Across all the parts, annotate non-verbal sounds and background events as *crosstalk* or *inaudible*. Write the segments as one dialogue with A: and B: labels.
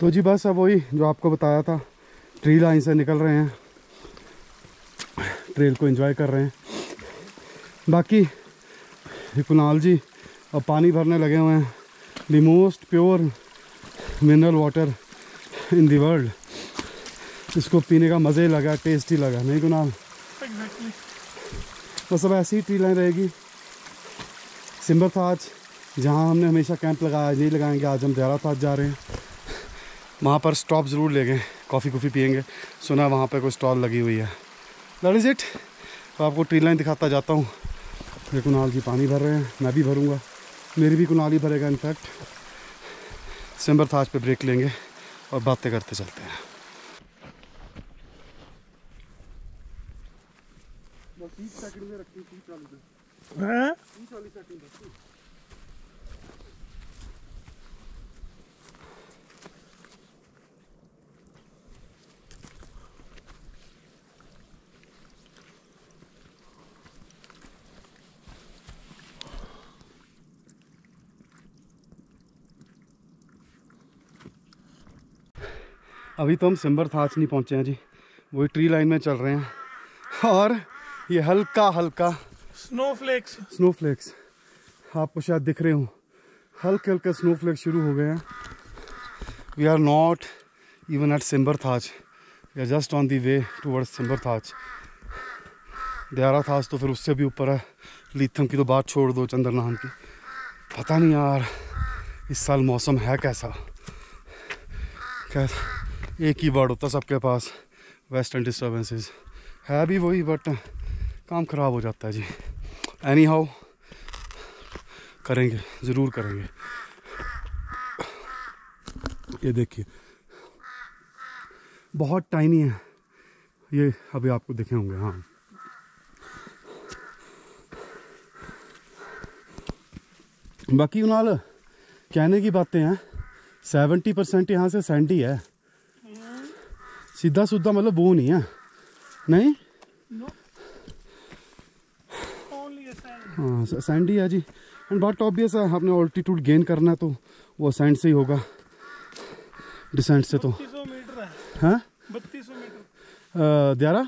A: तो जी बस अब वही जो आपको बताया था ट्री लाइन से निकल रहे हैं। ट्रेल को एंजॉय कर रहे हैं। बाकी ये कुणाल जी अब पानी भरने लगे हुए हैं। The most pure mineral water in the world इसको पीने का मज़े ही लगा टेस्टी लगा नहीं
B: एग्जैक्टली
A: बस अब ऐसी ही ट्री लाइन रहेगी। सिम्बर था आज जहाँ हमने हमेशा कैंप लगाया आज नहीं लगाएँगे आज हम देहरा था जा रहे हैं। वहाँ पर स्टॉप ज़रूर ले गए कॉफ़ी कॉफ़ी पियेंगे। सुना वहाँ पर कोई स्टॉल लगी हुई है। दैट इज़ इट तो आपको ट्री लाइन दिखाता जाता हूँ। ये कुणाल जी पानी भर रहे हैं मैं भी भरूँगा। मेरी भी कुणाल ही भरेगा इनफैक्ट सिम्बर थाज पे ब्रेक लेंगे और बातें करते चलते हैं।
B: हैं।
A: अभी तो हम सिम्बर थाच नहीं पहुँचे हैं जी। वही ट्री लाइन में चल रहे हैं। और ये हल्का हल्का
B: स्नोफ्लेक्स
A: स्नोफ्लेक्स आपको शायद दिख रहे हो। हल्के हल्के स्नोफ्लेक्स शुरू हो गए हैं। We are not even at Simbar Thach we are just on the way towards Simbar Thach Dayara Thach तो फिर उससे भी ऊपर है। लीथम की तो बात छोड़ दो चंद्रनाहन की। पता नहीं यार इस साल मौसम है कैसा? खैर एक ही वर्ड होता सबके पास वेस्टर्न डिस्टर्बेंसेस है भी वही बट काम ख़राब हो जाता है जी। एनी हाउ करेंगे, ज़रूर करेंगे। ये देखिए। बहुत टाइनी है। ये अभी आपको दिखे होंगे हाँ। बाकी उनाल कहने की बातें हैं सेवेंटी परसेंट यहाँ से सैंडी है। सीधा सुधा मतलब वो नहीं है। नहीं?
B: ओनली सैंड
A: हाँ है जी। एंड बहुत ऑब्वियस है आपने ऑल्टीट्यूड गेन करना है तो वो सैंड से ही होगा। डिसेंट से तो।
B: मीटर है।
A: हैं?
B: बत्तीस सौ मीटर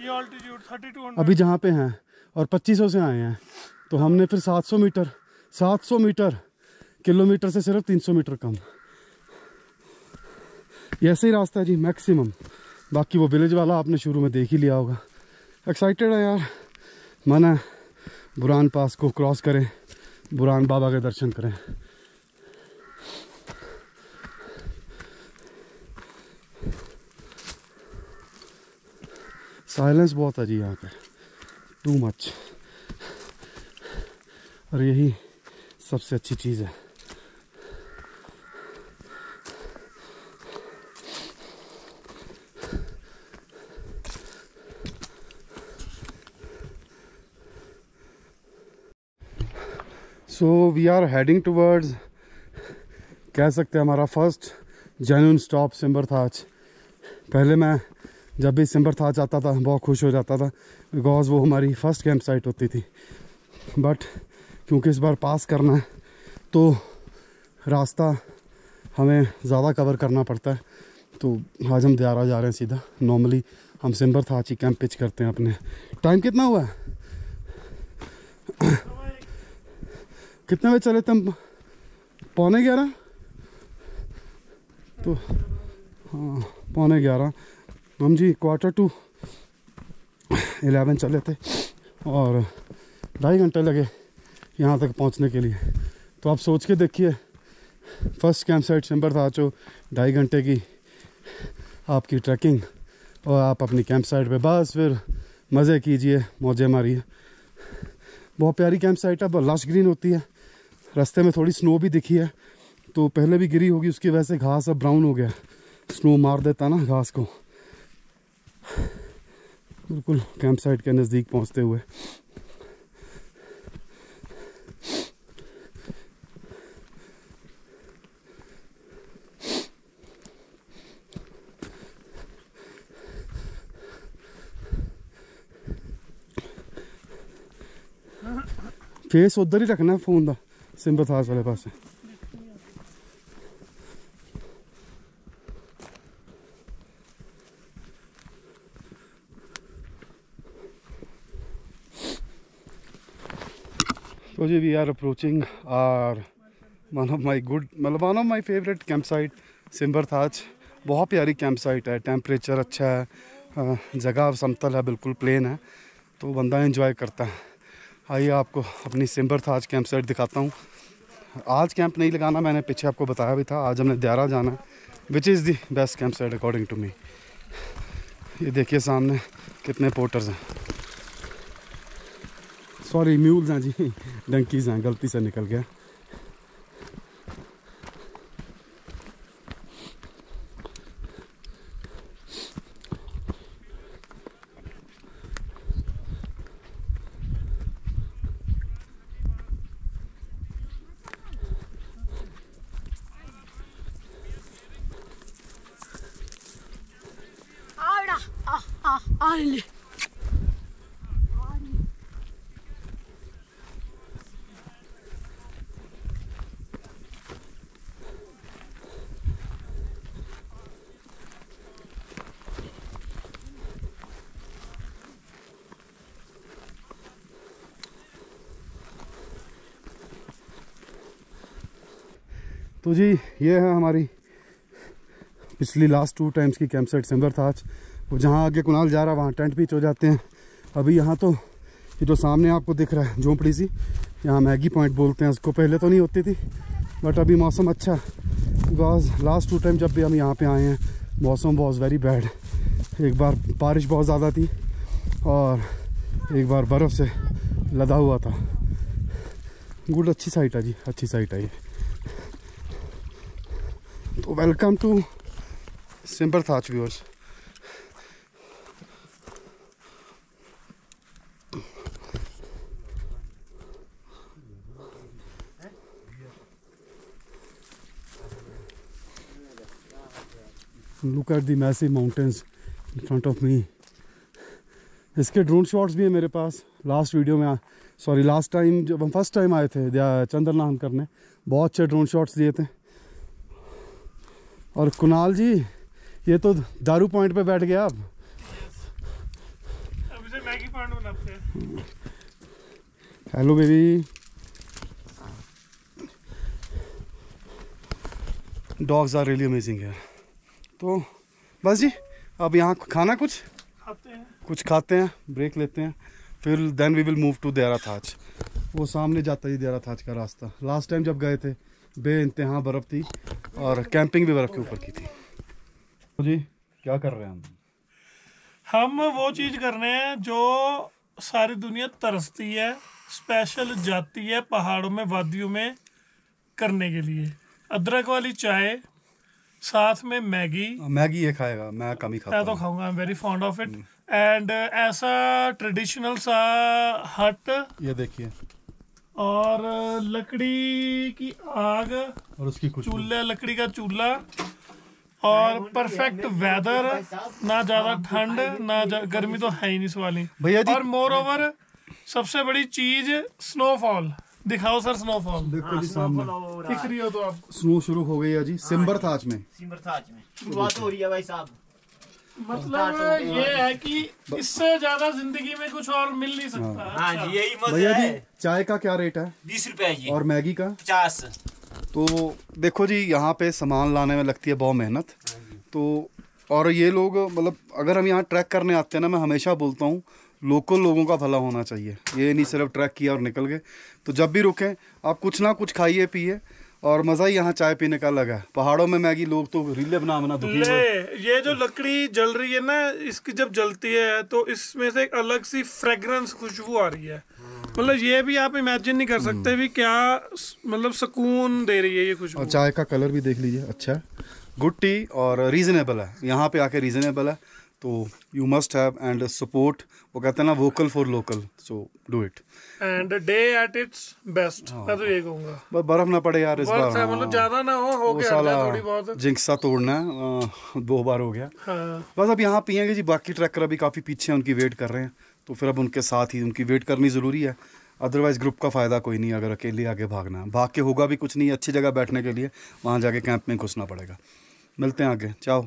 B: ये ऑल्टीट्यूड थर्टी टू
A: अभी जहाँ पे हैं और 2500 से आए हैं। तो हमने फिर 700 मीटर 700 मीटर किलोमीटर से सिर्फ़ 300 मीटर कम। ऐसे ही रास्ता है जी मैक्सिमम बाकी वो विलेज वाला आपने शुरू में देख ही लिया होगा। एक्साइटेड है यार। मन है। बुरान पास को क्रॉस करें। बुरान बाबा के दर्शन करें। साइलेंस बहुत है जी यहाँ पे। टू मच और यही सबसे अच्छी चीज़ है। So we are heading towards कह सकते हैं हमारा first genuine stop Simbar Thach. पहले मैं, जब भी सिम्बर थाच आता था, बहुत खुश हो जाता था बिकॉज़ वो हमारी फ़र्स्ट कैंप साइट होती थी। बट क्योंकि इस बार पास करना है तो रास्ता हमें ज़्यादा कवर करना पड़ता है। तो आज हम दियारा जा रहे हैं सीधा। नॉर्मली हम सिम्बर थाच ही कैंप पिच करते हैं अपने। टाइम कितना हुआ है? कितने बजे चले थे हम पौने ग्यारह? तो हाँ पौने ग्यारह। हम जी क्वार्टर टू एलेवन चले थे और ढाई घंटे लगे यहाँ तक पहुँचने के लिए। तो आप सोच के देखिए फ़र्स्ट कैंप साइट सिम्बर था जो ढाई घंटे की आपकी ट्रैकिंग और आप अपनी कैंप साइट पे बस, फिर मज़े कीजिए, मौजे मारिए। बहुत प्यारी कैंप साइट है, बहुत लश ग्रीन होती है। रास्ते में थोड़ी स्नो भी दिखी है तो पहले भी गिरी होगी, उसकी वजह से घास अब ब्राउन हो गया स्नो मार देता ना घास को। बिल्कुल कैंप साइट के नज़दीक पहुँचते हुए। फेस उधर ही रखना फ़ोन का सिंबथास वाले पास है So we are approaching our, one of my good मतलब one of my favourite camp site Simbar Thach बहुत प्यारी कैंप साइट है टेम्परेचर अच्छा है हाँ, जगह समतल है, बिल्कुल प्लेन है तो बंदा इन्जॉय करता है। आइए आपको अपनी सिम्बर था, आज कैंप साइट दिखाता हूँ। आज कैंप नहीं लगाना, मैंने पीछे आपको बताया भी था, आज हमने द्यारा जाना है which is the best camp site according to me ये देखिए सामने कितने पोर्टर्स हैं। सॉरी म्यूल्स हैं जी। *laughs* डंकीज हैं, गलती से निकल गया। तो जी, ये है हमारी पिछली लास्ट टू टाइम्स की कैंप साइट सिम्बर थाज वो जहाँ आगे कुणाल जा रहा है वहाँ टेंट पिच हो जाते हैं। अभी यहाँ तो ये जो सामने आपको दिख रहा है, झोंपड़ी सी, यहाँ मैगी पॉइंट बोलते हैं उसको। पहले तो नहीं होती थी बट अभी मौसम अच्छा। बिकॉज़ लास्ट टू टाइम जब भी हम यहाँ पे आए हैं, मौसम वॉज़ वेरी बैड एक बार बारिश बहुत ज़्यादा थी, और एक बार बर्फ़ से लदा हुआ था। गुड अच्छी साइट है जी, अच्छी साइट है ये। Welcome to Simbar Thach viewers look at the massive mountains in front of me इसके ड्रोन शॉट्स भी हैं मेरे पास। लास्ट वीडियो में सॉरी लास्ट टाइम जब हम फ़र्स्ट टाइम आए थे चंद्रनाहन करने, बहुत अच्छे ड्रोन शॉट्स दिए थे। और कुणाल जी ये तो दारू पॉइंट पे बैठ गया अब
B: हैं।
A: Hello baby. Dogs are really amazing है तो बस जी अब यहाँ खाना कुछ?
B: खाते हैं।
A: कुछ खाते हैं ब्रेक लेते हैं। फिर then we will move to Dayara Thach. वो सामने जाता है देरा थाज का रास्ता। लास्ट टाइम जब गए थे बे इंतहा बर्फ़ थी। और कैंपिंग भी बर्फ़ के ऊपर की थी। तो जी क्या कर रहे हैं हम?
B: हम वो चीज़ कर रहे हैं जो सारी दुनिया तरसती है स्पेशल जाती है पहाड़ों में वादियों में करने के लिए। अदरक वाली चाय साथ में मैगी।
A: मैगी ये खाएगा मैं कम ही खाता
B: मैं तो खाऊँगा I am very fond of it and ऐसा ट्रेडिशनल सा हट
A: ये देखिए।
B: और लकड़ी की आग
A: और उसकी
B: चूल्हा लकड़ी का चूल्हा और परफेक्ट वेदर ना ज़्यादा ठंड ना गर्मी तो है ही नहीं वाली।
A: भैया जी
B: और मोर ओवर सबसे बड़ी चीज़ स्नोफॉल दिखाओ सर स्नोफॉल
A: देखो जी सामने।
B: दिख रही हो तो आप।
A: स्नो शुरू हो गई है जी। सिम्बर थाज में।
C: सिमरताज में। शुरुआत हो रही है भाई साहब।
B: मतलब ये है कि इससे ज़्यादा ज़िंदगी में कुछ और मिल नहीं सकता।
C: हाँ
B: अच्छा।
C: जी यही मज़ा
A: भैया जी
C: है।
A: चाय का क्या रेट है?
C: बीस रुपए जी।
A: और मैगी का?
C: पचास।
A: तो देखो जी यहाँ पे सामान लाने में लगती है बहुत मेहनत। तो और ये लोग मतलब अगर हम यहाँ ट्रैक करने आते हैं ना मैं हमेशा बोलता हूँ लोकल लोगों का भला होना चाहिए। ये नहीं सिर्फ़ ट्रैक किया और निकल गए। तो जब भी रुकें आप कुछ ना कुछ खाइए पिए। और मज़ा ही यहाँ चाय पीने का लगा पहाड़ों में मैगी लोग तो रीले बना बना दुखी
B: ले ये जो लकड़ी जल रही है ना इसकी जब जलती है तो इसमें से एक अलग सी फ्रेग्रेंस खुशबू आ रही है। मतलब ये भी आप इमेजिन नहीं कर सकते भी क्या मतलब सुकून दे रही है ये खुशबू।
A: और चाय का कलर भी देख लीजिए अच्छा गुड टी और रीजनेबल है। यहाँ पे आके रीजनेबल है। तो you must have and support वो कहते हैं ना vocal for local so do it
B: and day at it's best मैं तो ये कहूँगा।
A: बस बर्फ़ ना पड़े यार इस बार
B: हाँ। मतलब ज़्यादा ना हो हो
A: साला
B: थोड़ी बहुत?
A: जिंक्सा तोड़ना है दो बार हो गया।
B: हाँ।
A: बस अब यहाँ पियेंगे जी बाकी ट्रैकर अभी काफ़ी पीछे हैं उनकी वेट कर रहे हैं। तो फिर अब उनके साथ ही उनकी वेट करनी ज़रूरी है। अदरवाइज़ ग्रुप का फ़ायदा कोई नहीं अगर अकेले आगे भागना है। भाग के होगा भी कुछ नहीं अच्छी जगह बैठने के लिए वहाँ जाके कैंप में घुसना पड़ेगा। मिलते हैं आगे चाओ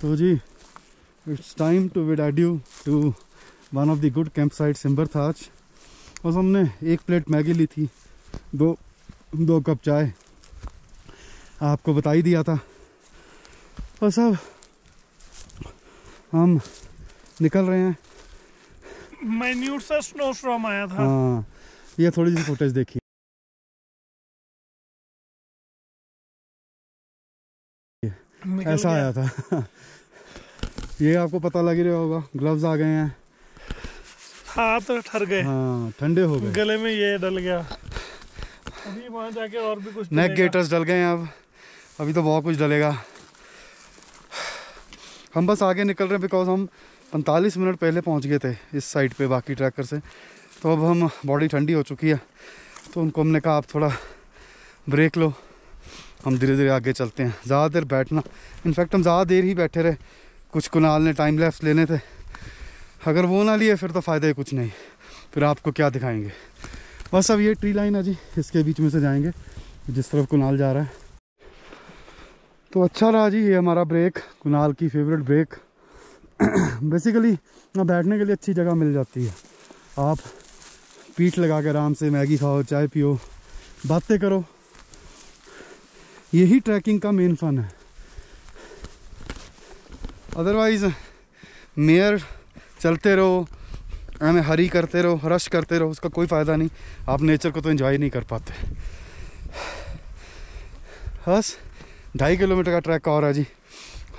A: तो जी it's time to bid adieu to one of the good camp site Simbar Thach आज बस हमने एक प्लेट मैगी ली थी दो दो कप चाय आपको बता ही दिया था। और सब हम निकल रहे हैं।
B: माइन्यूट सा स्नो स्टॉर्म आया था।
A: हाँ ये थोड़ी सी फुटेज देखी। ऐसा आया था। *laughs* ये आपको पता लग ही रहा होगा ग्लव्स आ गए हैं।
B: हाथ ठर गए।
A: हाँ ठंडे हो गए।
B: गले में ये डल गया। अभी वहाँ जाके और भी कुछ
A: नेक गेटर्स डल गए हैं अब। अभी तो बहुत कुछ डलेगा। हम बस आगे निकल रहे हैं बिकॉज़ हम 45 मिनट पहले पहुँच गए थे इस साइड पे बाकी ट्रैकर से। तो अब हम बॉडी ठंडी हो चुकी है। तो उनको हमने कहा आप थोड़ा ब्रेक लो। हम धीरे धीरे आगे चलते हैं। ज़्यादा देर बैठना। इनफैक्ट हम ज़्यादा देर ही बैठे रहे। कुछ कुनाल ने टाइम लैप्स लेने थे। अगर वो ना लिए, फिर तो फ़ायदा ही कुछ नहीं। फिर आपको क्या दिखाएँगे? बस अब ये ट्री लाइन है जी। इसके बीच में से जाएँगे। जिस तरफ़ कुनाल जा रहा है। तो अच्छा रहा जी ये हमारा ब्रेक कुनाल की फेवरेट ब्रेक बेसिकली बैठने के लिए अच्छी जगह मिल जाती है। आप पीठ लगा के आराम से मैगी खाओ, चाय पियो, बातें करो। यही ट्रैकिंग का मेन फन है। अदरवाइज़ मेयर चलते रहो, हमें हरी करते रहो, रश करते रहो, उसका कोई फ़ायदा नहीं। आप नेचर को तो एंजॉय नहीं कर पाते। बस, ढाई किलोमीटर का ट्रैक और है जी।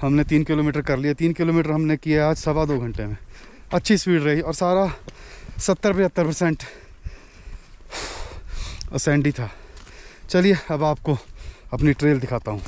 A: हमने तीन किलोमीटर कर लिया। तीन किलोमीटर हमने किया आज सवा दो घंटे में। अच्छी स्पीड रही और सारा सत्तर पचहत्तर परसेंट असेंड ही था। चलिए, अब आपको अपनी ट्रेल दिखाता हूँ।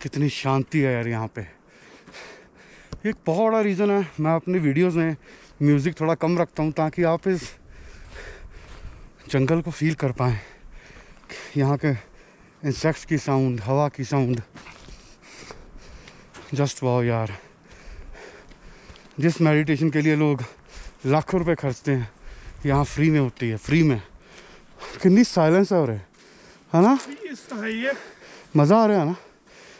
A: कितनी शांति है यार यहाँ पे। एक बहुत बड़ा रीज़न है मैं अपनी वीडियोस में म्यूज़िक थोड़ा कम रखता हूँ ताकि आप इस जंगल को फील कर पाएँ। यहाँ के इंसेक्ट्स की साउंड हवा की साउंड जस्ट वाओ यार। जिस मेडिटेशन के लिए लोग लाखों रुपए खर्चते हैं यहाँ फ्री में होती है फ्री में। कितनी साइलेंस है और है ना? मज़ा आ रहा है ना?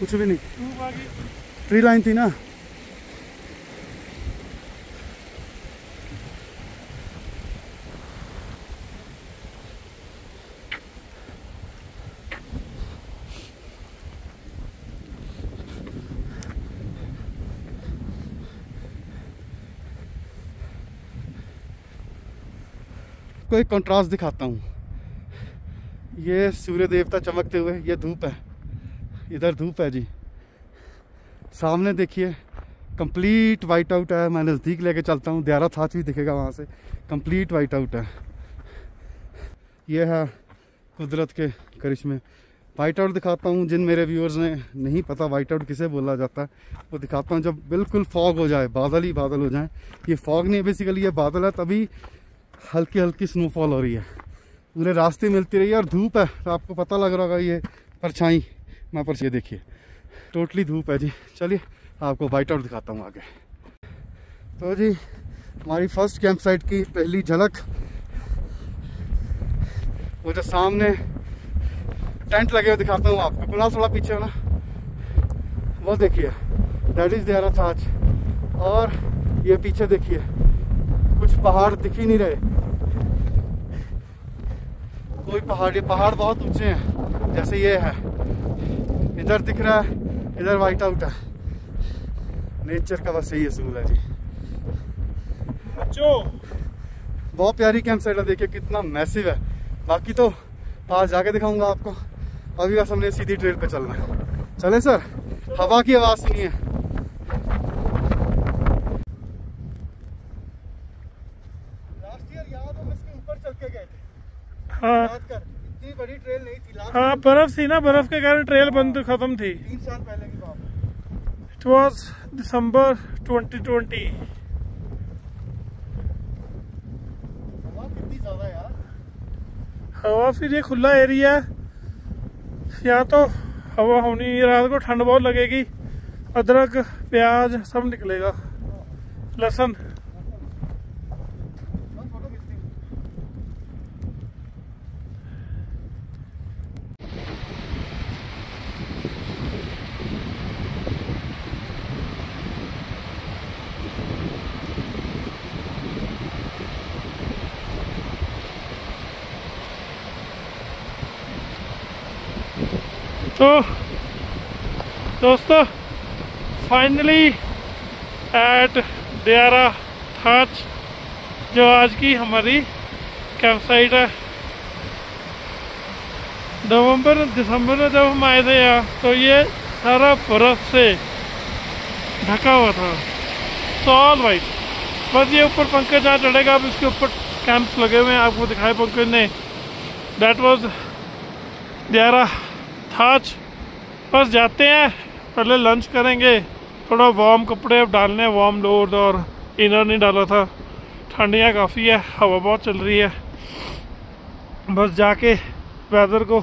A: कुछ भी नहीं। ट्री लाइन थी ना। को एक कंट्रास्ट दिखाता हूँ। ये सूर्य देवता चमकते हुए, ये धूप है। इधर धूप है जी। सामने देखिए कंप्लीट वाइट आउट है। मैं नज़दीक लेके चलता हूँ। द्यारा थाच भी दिखेगा वहाँ से। कंप्लीट वाइट आउट है। ये है कुदरत के करिश्मे। वाइट आउट दिखाता हूँ। जिन मेरे व्यूअर्स ने नहीं पता वाइट आउट किसे बोला जाता है वो दिखाता हूँ। जब बिल्कुल फॉग हो जाए, बादल ही बादल हो जाए, ये फॉग नहीं है। बेसिकली ये बादल है, तभी हल्की हल्की स्नोफॉल हो रही है। पूरे रास्ते मिलती रही और धूप है तो आपको पता लग रहा होगा ये परछाई। वहाँ पर ये देखिए। टोटली धूप है जी। चलिए, आपको वाइट आउट दिखाता हूँ आगे। तो जी, हमारी फ़र्स्ट कैंप साइट की पहली झलक। वो जो सामने टेंट लगे हुए दिखाता हूँ आपको। कुनाल थोड़ा पीछे हो ना। वो देखिए। दैट इज़ देहरा थाज और ये पीछे देखिए। कुछ पहाड़ दिख ही नहीं रहे। कोई पहाड़ी पहाड़ बहुत ऊँचे हैं जैसे ये है। इधर दिख रहा है इधर वाइट आउट है। नेचर का बस यही असूल है जी।
B: बच्चों!
A: बहुत प्यारी कैंप साइड है देखिए कितना मैसिव है। बाकी तो पास जाके दिखाऊँगा आपको। अभी बस हमने सीधी ट्रेल पे चलना है। चले सर हवा की आवाज़ सुनिए लास्ट ईयर याद हो इसके ऊपर चल के गए थे
B: हाँ।
A: इतनी बड़ी ट्रेल नहीं थी
B: हाँ बर्फ़ थी ना बर्फ़ के कारण ट्रेल बंद खत्म थी।
A: तीन साल पहले की बात
B: इट वॉज़ दिसंबर 2020
A: हवा
B: फिर ये खुला एरिया है। यहाँ तो हवा होनी रात को ठंड बहुत लगेगी। अदरक प्याज सब निकलेगा। लहसुन। तो दोस्तों फाइनली एट दियारा थाच जो आज की हमारी कैंप साइट है। नवंबर, दिसंबर में जब हम आए थे यहाँ तो ये सारा बर्फ़ से ढका हुआ था। सॉल वाइट बस ये ऊपर पंकज जहाँ चढ़ेगा, अब इसके ऊपर कैंप्स लगे हुए हैं, आपको दिखाए पंकज ने। दैट वॉज़ दियारा थाच बस जाते हैं। पहले लंच करेंगे। थोड़ा वार्म कपड़े अब डालने हैं वार्म लोड और इनर नहीं डाला था। ठंडियाँ काफ़ी है, हवा बहुत चल रही है। बस जाके वेदर को,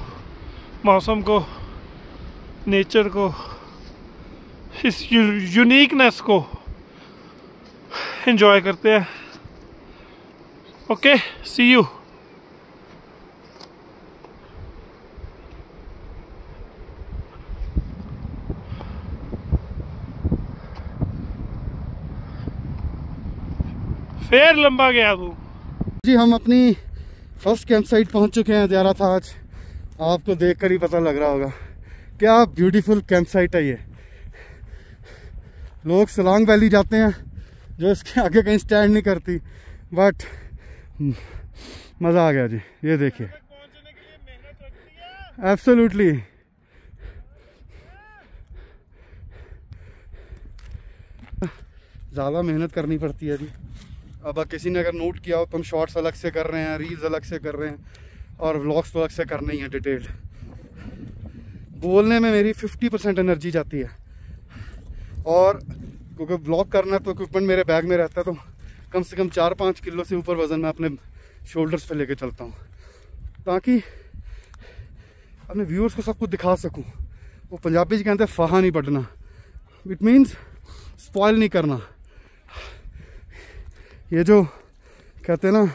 B: मौसम को नेचर को, इस यूनिकनेस को इन्जॉय करते हैं। ओके सी यू फिर लंबा गया तू।
A: जी, हम अपनी फ़र्स्ट कैंप साइट पहुँच चुके हैं दियारा था आज। आपको देखकर ही पता लग रहा होगा। क्या ब्यूटीफुल कैंप साइट है ये। लोग सलांग वैली जाते हैं, जो इसके *laughs* आगे कहीं स्टैंड नहीं करती। बट मज़ा आ गया जी। ये देखिए। एब्सोल्युटली ज़्यादा मेहनत करनी पड़ती है जी। अब किसी ने अगर नोट किया हो तो हम शॉर्ट्स अलग से कर रहे हैं रील्स अलग से कर रहे हैं, और व्लॉग्स तो अलग से करने ही हैं डिटेल्ड बोलने में मेरी 50 परसेंट एनर्जी जाती है। और क्योंकि ब्लॉग करना तो इक्विपमेंट मेरे बैग में रहता है तो कम से कम चार पाँच किलो से ऊपर वज़न मैं अपने शोल्डर्स पे लेके चलता हूँ। ताकि अपने व्यूअर्स को सब कुछ दिखा सकूँ। वो पंजाबी जी कहते हैं फाहा नहीं पढ़ना इट मीन्स स्पॉयल नहीं करना। ये जो कहते हैं ना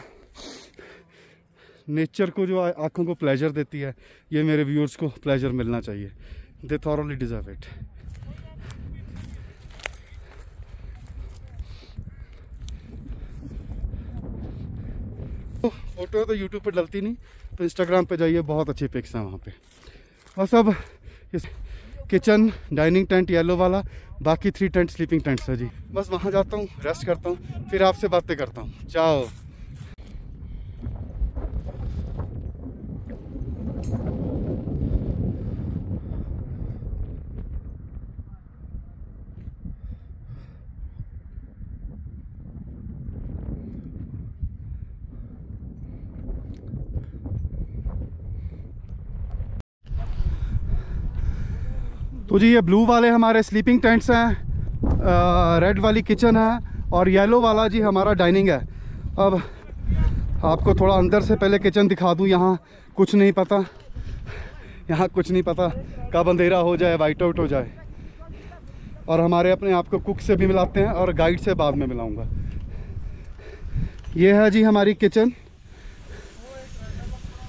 A: नेचर को जो आँखों को प्लेजर देती है, ये मेरे व्यूअर्स को प्लेजर मिलना चाहिए। They thoroughly deserve it photo तो यूट्यूब पे डलती नहीं तो इंस्टाग्राम पे जाइए, बहुत अच्छी पिक्स हैं वहाँ पे। बस अब किचन डाइनिंग टेंट येलो वाला बाकी थ्री टेंट स्लीपिंग टेंट्स है जी। बस वहाँ जाता हूँ रेस्ट करता हूँ, फिर आपसे बातें करता हूँ। चाओ तो जी, ये ब्लू वाले हमारे स्लीपिंग टेंट्स हैं रेड वाली किचन है और येलो वाला जी हमारा डाइनिंग है। अब आपको थोड़ा अंदर से पहले किचन दिखा दूँ, यहाँ कुछ नहीं पता। यहाँ कुछ नहीं पता कब अंधेरा हो जाए वाइट आउट हो जाए। और हमारे अपने आप को कुक से भी मिलाते हैं और गाइड से बाद में मिलाऊँगा। ये है जी हमारी किचन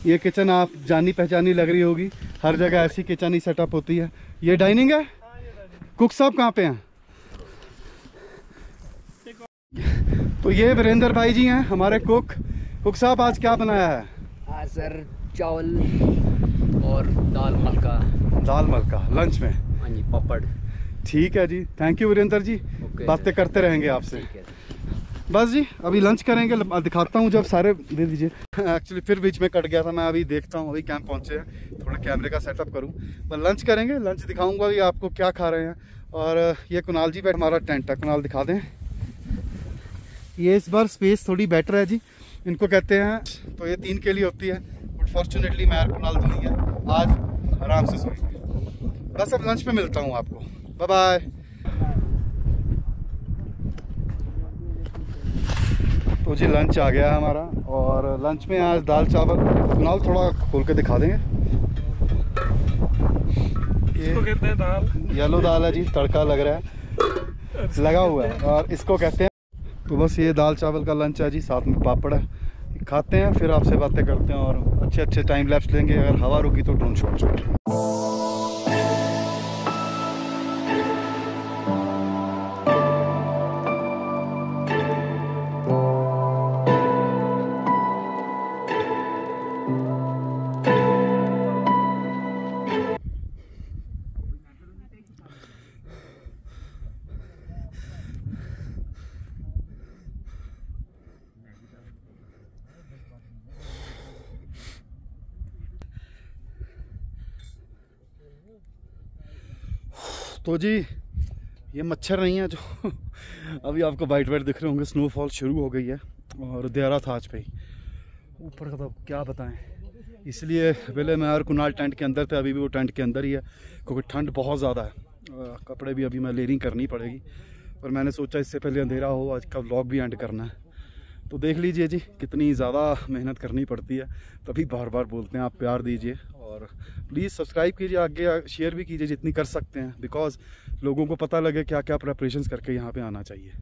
A: ये किचन आप जानी पहचानी लग रही होगी। हर जगह ऐसी किचन ही सेटअप होती है। ये डाइनिंग है? कुक साहब कहाँ पे हैं? तो ये वीरेंद्र भाई जी हैं हमारे कुक कुक साहब आज क्या बनाया है?
D: हाँ सर चावल और दाल मलका।
A: दाल मलका लंच में।
D: हाँ जी पापड़।
A: ठीक है जी थैंक यू वीरेंद्र जी। बातें करते रहेंगे आपसे।
D: ठीक है।
A: बस जी, अभी लंच करेंगे दिखाता हूँ जब सारे दे दीजिए। एक्चुअली फिर बीच में कट गया था, मैं अभी देखता हूँ, अभी कैंप पहुँचे हैं, थोड़ा कैमरे का सेटअप करूँ। पर लंच करेंगे लंच दिखाऊँगा भी आपको क्या खा रहे हैं। और, ये कुणाल जी पे हमारा टेंट है, कुणाल दिखा दें। ये इस बार स्पेस थोड़ी बेटर है जी, इनको कहते हैं तो ये तीन के लिए होती है बट फॉर्चुनेटली मैं कुणाल तो नहीं है, आज आराम से सोएँगे। बस अब लंच पे मिलता हूँ आपको। बाय बाय तो जी लंच आ गया है हमारा और लंच में आज दाल चावल कुणाल थोड़ा खोल के दिखा देंगे।
B: इसको
A: ये
B: कहते हैं दाल।
A: येलो दाल है जी तड़का लग रहा है। लगा हुआ है और इसको कहते हैं तो बस ये दाल चावल का लंच है जी साथ में पापड़ है। खाते हैं फिर आपसे बातें करते हैं और अच्छे अच्छे टाइम लैप्स लेंगे। अगर हवा रुकी तो ड्रोन शॉट तो जी, ये मच्छर नहीं है जो *laughs* अभी आपको वाइट वाइट दिख रहे होंगे। स्नोफॉल शुरू हो गई है और देहरा था आज पे। ही ऊपर का तो क्या बताएँ। इसलिए पहले मैं और कुनाल टेंट के अंदर थे, अभी भी वो टेंट के अंदर ही है, क्योंकि ठंड बहुत ज़्यादा है। कपड़े भी अभी मैं लेयरिंग करनी पड़ेगी, पर मैंने सोचा इससे पहले अंधेरा हो, आज का व्लॉग भी एंड करना है। तो देख लीजिए जी, कितनी ज़्यादा मेहनत करनी पड़ती है। तभी बार बार बोलते हैं, आप प्यार दीजिए। और प्लीज़ सब्सक्राइब कीजिए, आगे शेयर भी कीजिए जितनी कर सकते हैं बिकॉज़ लोगों को पता लगे क्या क्या प्रेपरेशन करके यहाँ पे आना चाहिए।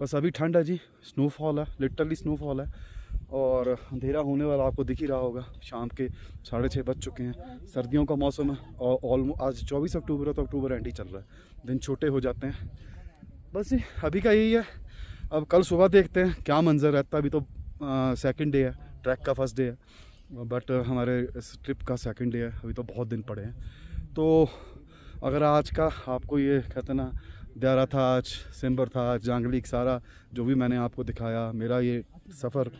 A: बस अभी ठंड है जी स्नोफॉल है लिटरली स्नोफॉल है, और अंधेरा होने वाला आपको दिख ही रहा होगा। शाम के साढ़े छः बज चुके हैं, सर्दियों का मौसम है, और ऑलमोस्ट आज चौबीस अक्टूबर है तो अक्टूबर एंड ही चल रहा है। दिन छोटे हो जाते हैं। बस जी, अभी का यही है। अब कल सुबह देखते हैं क्या मंजर रहता है अभी तो सेकंड डे है ट्रैक का फ़र्स्ट डे है। बट हमारे इस ट्रिप का सेकंड डे है, अभी तो बहुत दिन पड़े हैं। तो अगर आज का आपको ये कहते ना, द्यारा था आज सिम्बर था आज जांगलीक सारा, जो भी मैंने आपको दिखाया, मेरा ये सफ़र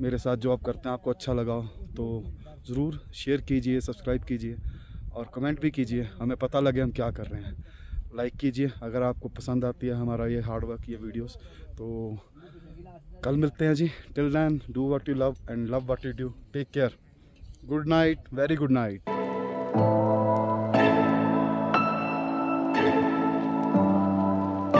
A: मेरे साथ जो आप करते हैं, आपको अच्छा लगा तो ज़रूर शेयर कीजिए सब्सक्राइब कीजिए और कमेंट भी कीजिए। हमें पता लगे हम क्या कर रहे हैं। लाइक कीजिए, अगर आपको पसंद आती है हमारा ये हार्डवर्क ये वीडियोस तो कल मिलते हैं जी। Till then do what you love and love what you do take care good night very good night